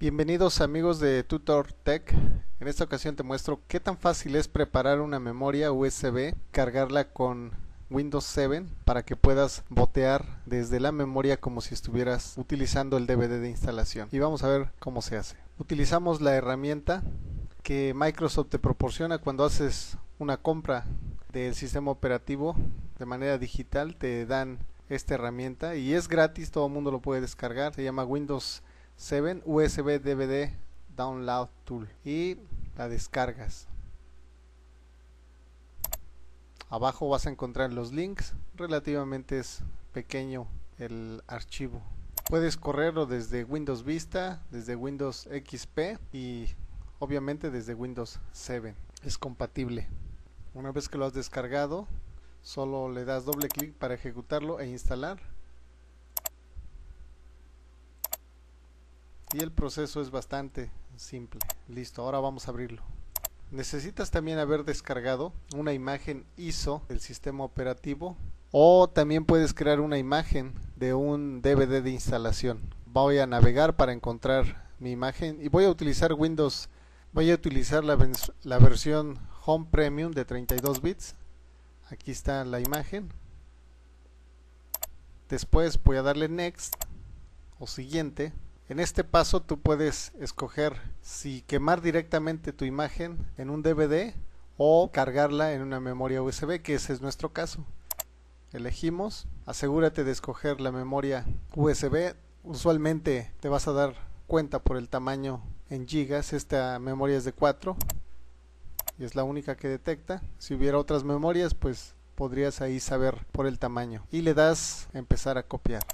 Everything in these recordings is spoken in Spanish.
Bienvenidos amigos de Tutor Tech. En esta ocasión te muestro qué tan fácil es preparar una memoria USB, cargarla con Windows 7 para que puedas botear desde la memoria como si estuvieras utilizando el DVD de instalación. Y vamos a ver cómo se hace. Utilizamos la herramienta que Microsoft te proporciona cuando haces una compra del sistema operativo de manera digital. Te dan esta herramienta y es gratis, todo el mundo lo puede descargar. Se llama Windows 7 USB DVD Download Tool y la descargas. Abajo vas a encontrar los links, relativamente es pequeño el archivo. Puedes correrlo desde Windows Vista, desde Windows XP y obviamente desde Windows 7. Es compatible. Una vez que lo has descargado, solo le das doble clic para ejecutarlo e instalar el proceso es bastante simple. Listo ahora vamos a abrirlo. Necesitas también haber descargado una imagen ISO del sistema operativo o también puedes crear una imagen de un DVD de instalación. Voy a navegar para encontrar mi imagen y voy a utilizar Windows. Voy a utilizar la, la versión Home Premium de 32 bits. Aquí está la imagen. Después voy a darle Next o siguiente en este paso tú puedes escoger si quemar directamente tu imagen en un DVD o cargarla en una memoria USB, que ese es nuestro caso. Elegimos, asegúrate de escoger la memoria USB. Usualmente te vas a dar cuenta por el tamaño en gigas, esta memoria es de 4 y es la única que detecta. Si hubiera otras memorias, pues podrías ahí saber por el tamaño. Y le das empezar a copiar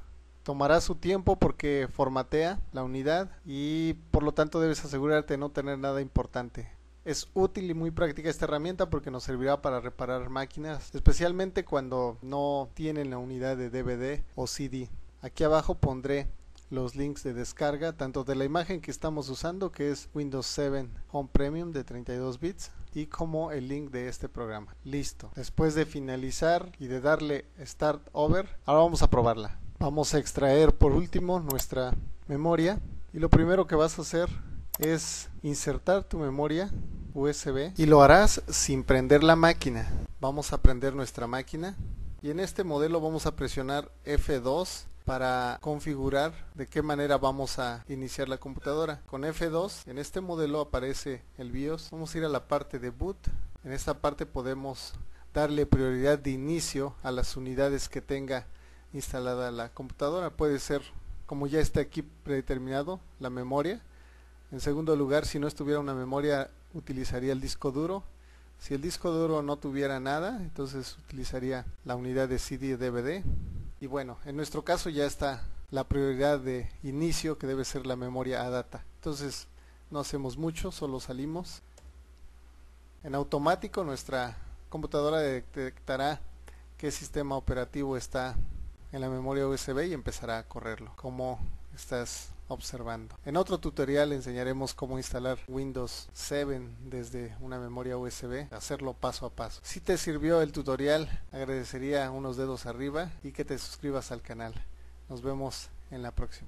tomará su tiempo porque formatea la unidad y por lo tanto debes asegurarte de no tener nada importante. Es útil y muy práctica esta herramienta porque nos servirá para reparar máquinas, especialmente cuando no tienen la unidad de DVD o CD. Aquí abajo pondré los links de descarga tanto de la imagen que estamos usando que es Windows 7 Home Premium de 32 bits y como el link de este programa. Listo. Después de finalizar y de darle Start Over, ahora vamos a probarla. Vamos a extraer por último nuestra memoria y lo primero que vas a hacer es insertar tu memoria USB y lo harás sin prender la máquina. Vamos a prender nuestra máquina y en este modelo vamos a presionar F2 para configurar de qué manera vamos a iniciar la computadora. Con F2 en este modelo aparece el BIOS. Vamos a ir a la parte de boot. En esta parte podemos darle prioridad de inicio a las unidades que tenga instalada la computadora. Puede ser, como ya está aquí predeterminado, la memoria. En segundo lugar, si no estuviera una memoria, utilizaría el disco duro. Si el disco duro no tuviera nada, entonces utilizaría la unidad de CD DVD. Y bueno, en nuestro caso ya está la prioridad de inicio, que debe ser la memoria a data. Entonces, no hacemos mucho, solo salimos. En automático nuestra computadora detectará qué sistema operativo está en la memoria USB y empezará a correrlo como estás observando. En otro tutorial enseñaremos cómo instalar Windows 7 desde una memoria USB, hacerlo paso a paso. Si te sirvió el tutorial, agradecería unos dedos arriba y que te suscribas al canal. Nos vemos en la próxima.